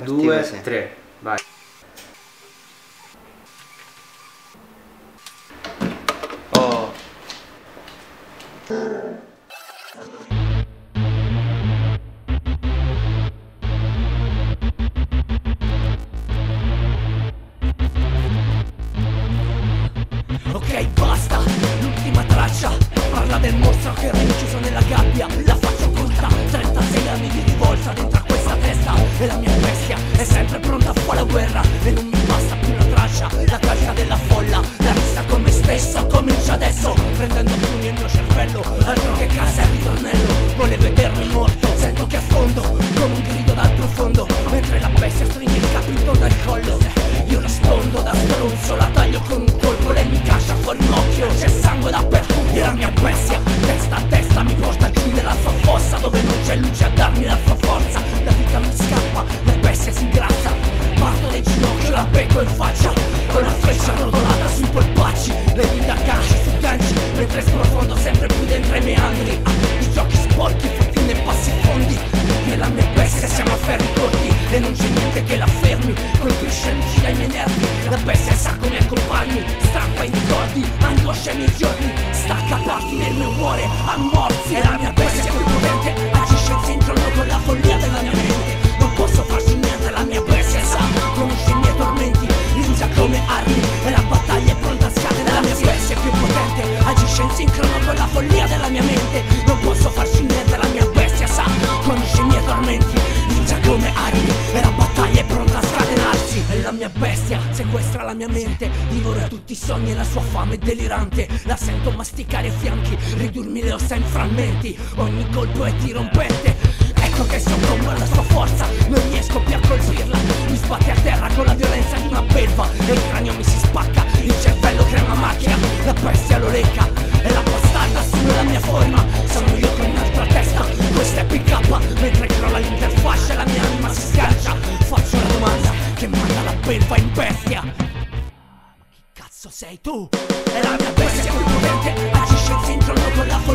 due, sì. tre, vai. Oh. Ok, basta, l'ultima traccia Parla del mostro che era rinchiuso nella gabbia il mio cervello Altro che casa e ritornello Volevo vedermi morto, sento che affondo Come un grido dal profondo Mentre la bestia stringe il capo intorno al collo. Io rispondo da stronzo, la taglio con un colpo Lei mi caccia fuori un occhio, c'è sangue dappertutto E la mia bestia, testa a testa Mi porta giù nella sua fossa Dove non c'è luce a darmi la sua La bestia sa come accompagni Strappa i ricordi, angoscia i miei giorni. Stacca parti nel mio cuore a morsi E la mia bestia più potente Agisce in sincrono con la follia della mia mente. Non posso farci niente, la mia bestia sa Conosce i miei tormenti usa come armi E la battaglia è pronta a scatenare La mia bestia più potente Agisce in sincrono con la follia della mia mente. Non posso farci niente, la mia bestia sa Conosce i miei tormenti usa come armi mia bestia sequestra la mia mente Divora tutti i sogni e la sua fame delirante La sento masticare i fianchi Ridurmi le ossa in frammenti Ogni colpo è dirompente Europa in bestia Ma chi cazzo sei tu? È la mia bestia più Agisce il sincrono con la forza